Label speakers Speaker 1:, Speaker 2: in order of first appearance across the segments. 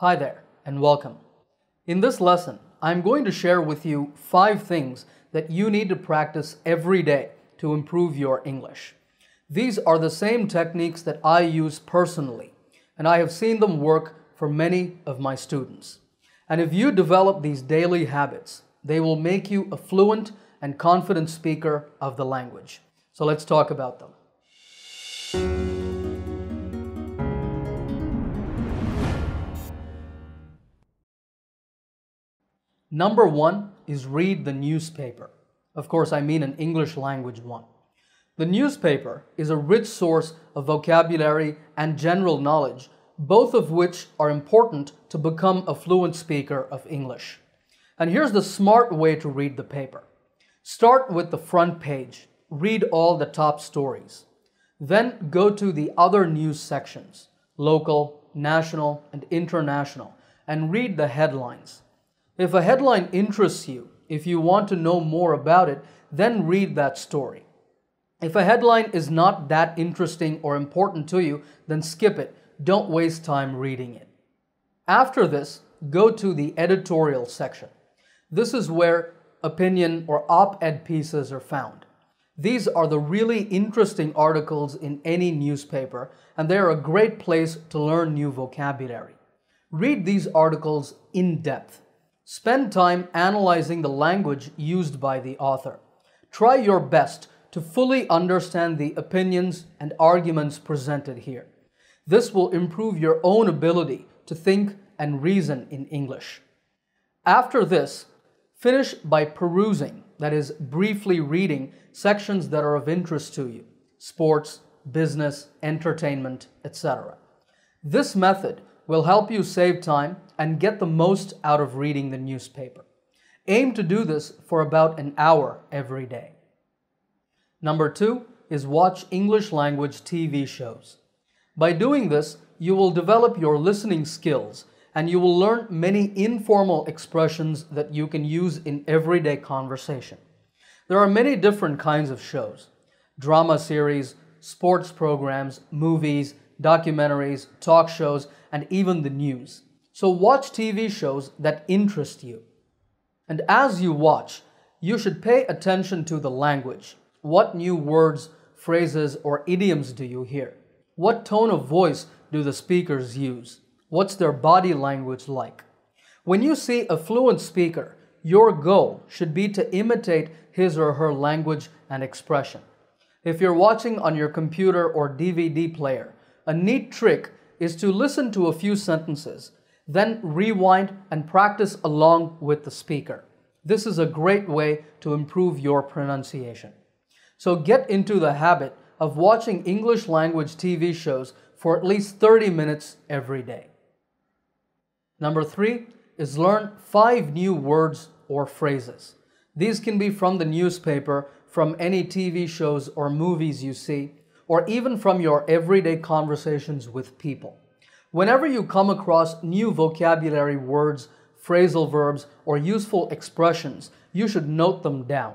Speaker 1: Hi there, and welcome. In this lesson, I'm going to share with you five things that you need to practice every day to improve your English. These are the same techniques that I use personally, and I have seen them work for many of my students. And if you develop these daily habits, they will make you a fluent and confident speaker of the language. So let's talk about them. Number one is read the newspaper. Of course, I mean an English language one. The newspaper is a rich source of vocabulary and general knowledge, both of which are important to become a fluent speaker of English. And here's the smart way to read the paper. Start with the front page. Read all the top stories. Then go to the other news sections, local, national, and international, and read the headlines. If a headline interests you, if you want to know more about it, then read that story. If a headline is not that interesting or important to you, then skip it. Don't waste time reading it. After this, go to the editorial section. This is where opinion or op ed pieces are found. These are the really interesting articles in any newspaper, and they are a great place to learn new vocabulary. Read these articles in depth. Spend time analyzing the language used by the author. Try your best to fully understand the opinions and arguments presented here. This will improve your own ability to think and reason in English. After this, finish by perusing, that is, briefly reading sections that are of interest to you sports, business, entertainment, etc. This method will help you save time and get the most out of reading the newspaper. Aim to do this for about an hour every day. Number two is watch English language TV shows. By doing this, you will develop your listening skills and you will learn many informal expressions that you can use in everyday conversation. There are many different kinds of shows drama series, sports programs, movies, documentaries, talk shows, and even the news. So watch TV shows that interest you. And as you watch, you should pay attention to the language. What new words, phrases, or idioms do you hear? What tone of voice do the speakers use? What's their body language like? When you see a fluent speaker, your goal should be to imitate his or her language and expression. If you're watching on your computer or DVD player, a neat trick is to listen to a few sentences, then rewind and practice along with the speaker. This is a great way to improve your pronunciation. So get into the habit of watching English language TV shows for at least 30 minutes every day. Number three is learn five new words or phrases. These can be from the newspaper, from any TV shows or movies you see, or even from your everyday conversations with people. Whenever you come across new vocabulary words, phrasal verbs, or useful expressions, you should note them down.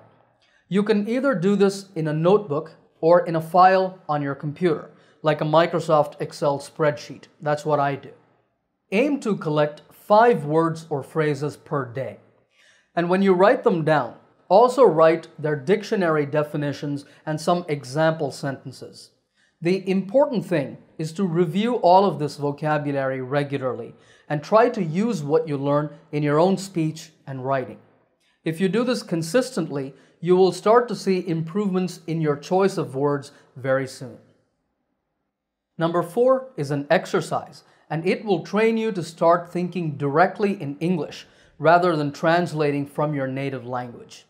Speaker 1: You can either do this in a notebook or in a file on your computer, like a Microsoft Excel spreadsheet. That's what I do. Aim to collect five words or phrases per day. And when you write them down, also write their dictionary definitions and some example sentences. The important thing is to review all of this vocabulary regularly and try to use what you learn in your own speech and writing. If you do this consistently, you will start to see improvements in your choice of words very soon. Number four is an exercise, and it will train you to start thinking directly in English rather than translating from your native language.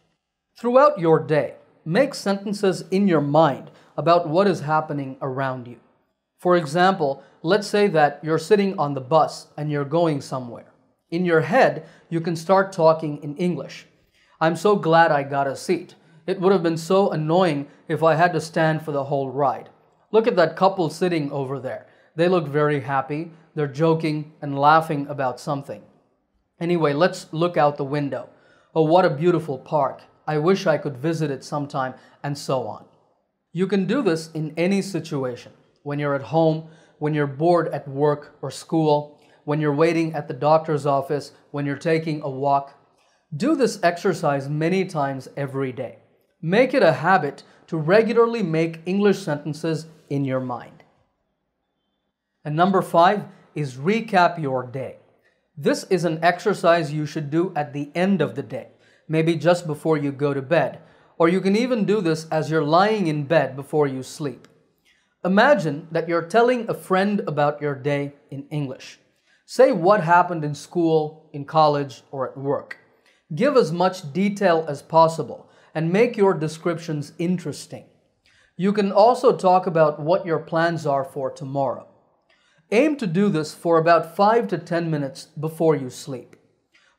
Speaker 1: Throughout your day, make sentences in your mind about what is happening around you. For example, let's say that you're sitting on the bus and you're going somewhere. In your head, you can start talking in English. I'm so glad I got a seat. It would have been so annoying if I had to stand for the whole ride. Look at that couple sitting over there. They look very happy. They're joking and laughing about something. Anyway, let's look out the window. Oh, what a beautiful park. I wish I could visit it sometime, and so on. You can do this in any situation when you're at home, when you're bored at work or school, when you're waiting at the doctor's office, when you're taking a walk. Do this exercise many times every day. Make it a habit to regularly make English sentences in your mind. And number five is recap your day. This is an exercise you should do at the end of the day, maybe just before you go to bed, or you can even do this as you're lying in bed before you sleep. Imagine that you're telling a friend about your day in English. Say what happened in school, in college, or at work. Give as much detail as possible and make your descriptions interesting. You can also talk about what your plans are for tomorrow. Aim to do this for about 5 to 10 minutes before you sleep.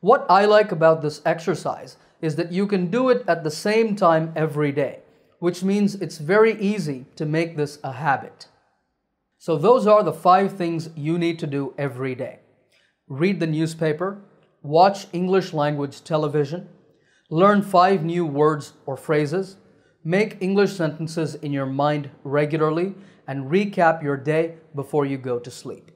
Speaker 1: What I like about this exercise is that you can do it at the same time every day, which means it's very easy to make this a habit. So those are the five things you need to do every day. Read the newspaper, watch English language television, learn five new words or phrases, make English sentences in your mind regularly, and recap your day before you go to sleep.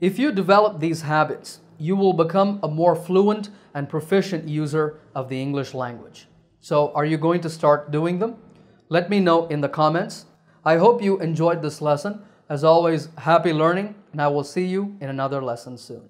Speaker 1: If you develop these habits, you will become a more fluent and proficient user of the English language. So, are you going to start doing them? Let me know in the comments. I hope you enjoyed this lesson. As always, happy learning, and I will see you in another lesson soon.